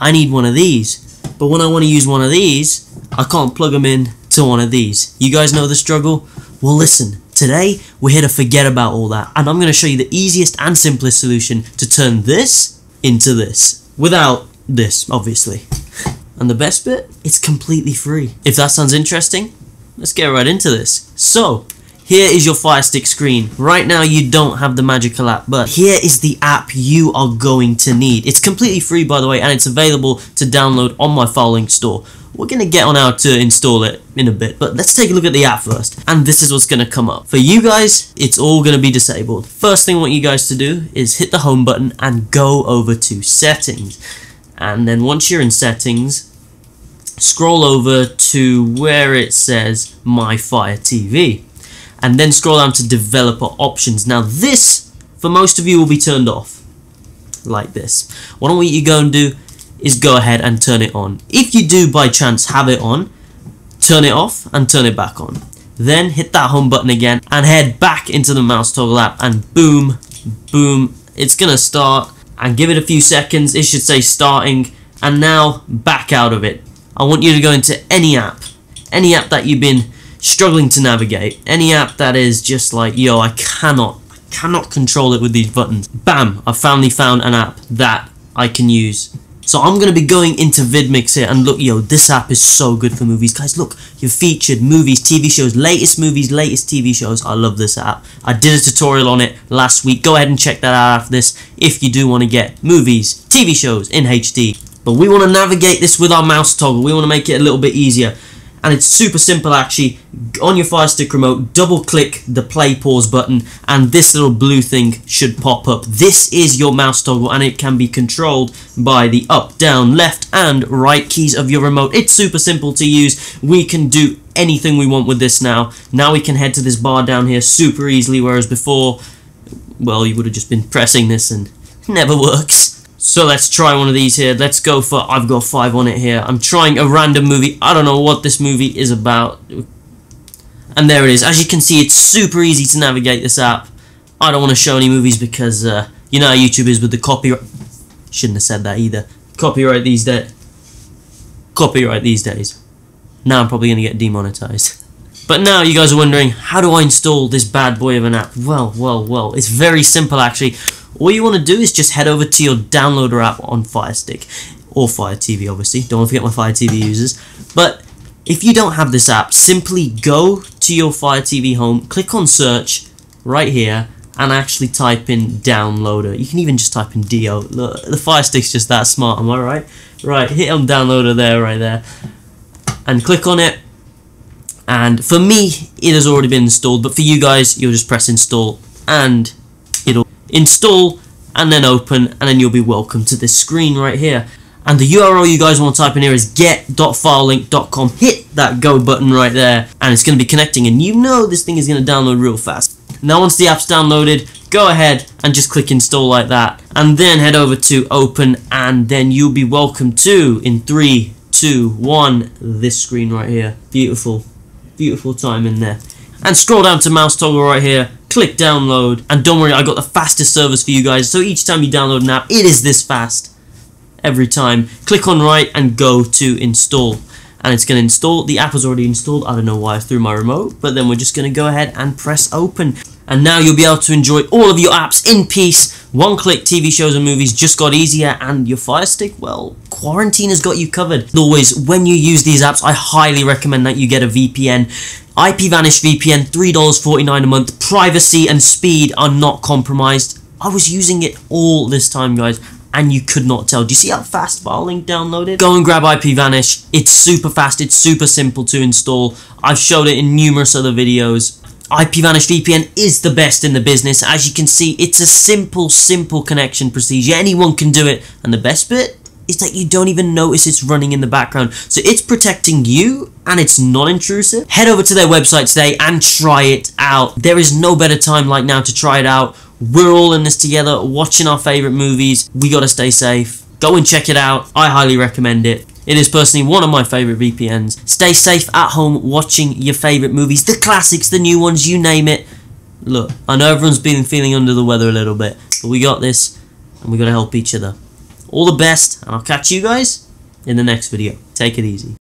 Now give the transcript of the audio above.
I need one of these. But when I want to use one of these, I can't plug them in to one of these. You guys know the struggle? Well, listen, today we're here to forget about all that, and I'm going to show you the easiest and simplest solution to turn this into this. Without this, obviously. And the best bit? It's completely free. If that sounds interesting, let's get right into this. So, here is your Fire Stick screen. Right now you don't have the magical app, but here is the app you are going to need. It's completely free by the way, and it's available to download on my FileLinked store. We're going to get on how to install it in a bit, but let's take a look at the app first. And this is what's going to come up. For you guys, it's all going to be disabled. First thing I want you guys to do is hit the home button and go over to settings. And then once you're in settings, scroll over to where it says My Fire TV and then scroll down to developer options. Now this, for most of you, will be turned off, like this. What I want you to go and do is go ahead and turn it on. If you do by chance have it on, turn it off and turn it back on. Then hit that home button again and head back into the mouse toggle app and boom, boom, it's gonna start and give it a few seconds, it should say starting and now back out of it. I want you to go into any app, any app that you've been struggling to navigate, any app that is just like, yo, I cannot, I cannot control it with these buttons. Bam, I've finally found an app that I can use. So I'm going to be going into VidMix here and look, yo, this app is so good for movies. Guys, look, you've featured movies, TV shows, latest movies, latest TV shows. I love this app. I did a tutorial on it last week. Go ahead and check that out after this if you do want to get movies, TV shows in HD. But we want to navigate this with our mouse toggle. We want to make it a little bit easier and it's super simple actually. On your fire stick remote double click the play pause button and this little blue thing should pop up. This is your mouse toggle and it can be controlled by the up down left and right keys of your remote. It's super simple to use. We can do anything we want with this now. Now we can head to this bar down here super easily whereas before well you would have just been pressing this and never works so let's try one of these here. Let's go for, I've got five on it here. I'm trying a random movie. I don't know what this movie is about. And there it is. As you can see, it's super easy to navigate this app. I don't want to show any movies because, uh, you know how YouTube is with the copyright. Shouldn't have said that either. Copyright these days. Copyright these days. Now I'm probably going to get demonetized. But now you guys are wondering, how do I install this bad boy of an app? Well, well, well, it's very simple actually all you want to do is just head over to your downloader app on Fire Stick or Fire TV obviously. Don't forget my Fire TV users. But if you don't have this app simply go to your Fire TV home click on search right here and actually type in downloader. You can even just type in DO Look, the Fire Stick's just that smart am I right? Right hit on downloader there right there and click on it. And for me it has already been installed but for you guys you'll just press install and install, and then open, and then you'll be welcome to this screen right here. And the URL you guys want to type in here is get.filelinked.com. Hit that go button right there, and it's going to be connecting, and you know this thing is going to download real fast. Now once the app's downloaded, go ahead and just click install like that, and then head over to open, and then you'll be welcome to, in 3, 2, 1, this screen right here. Beautiful, beautiful time in there. And scroll down to mouse toggle right here, click download, and don't worry, I got the fastest service for you guys, so each time you download an app, it is this fast. Every time. Click on right and go to install. And it's going to install, the app was already installed, I don't know why I threw my remote, but then we're just going to go ahead and press open. And now you'll be able to enjoy all of your apps in peace. One click TV shows and movies just got easier and your Fire Stick, well, quarantine has got you covered. Always, when you use these apps, I highly recommend that you get a VPN. IPVanish VPN, $3.49 a month. Privacy and speed are not compromised. I was using it all this time, guys, and you could not tell. Do you see how fast FileLinked downloaded? Go and grab IPVanish. It's super fast. It's super simple to install. I've showed it in numerous other videos. IPVanish VPN is the best in the business. As you can see, it's a simple, simple connection procedure. Anyone can do it. And the best bit is that you don't even notice it's running in the background. So it's protecting you and it's non-intrusive. Head over to their website today and try it out. There is no better time like now to try it out. We're all in this together, watching our favorite movies. We gotta stay safe. Go and check it out. I highly recommend it. It is personally one of my favourite VPNs. Stay safe at home watching your favourite movies. The classics, the new ones, you name it. Look, I know everyone's been feeling under the weather a little bit, but we got this and we got to help each other. All the best, and I'll catch you guys in the next video. Take it easy.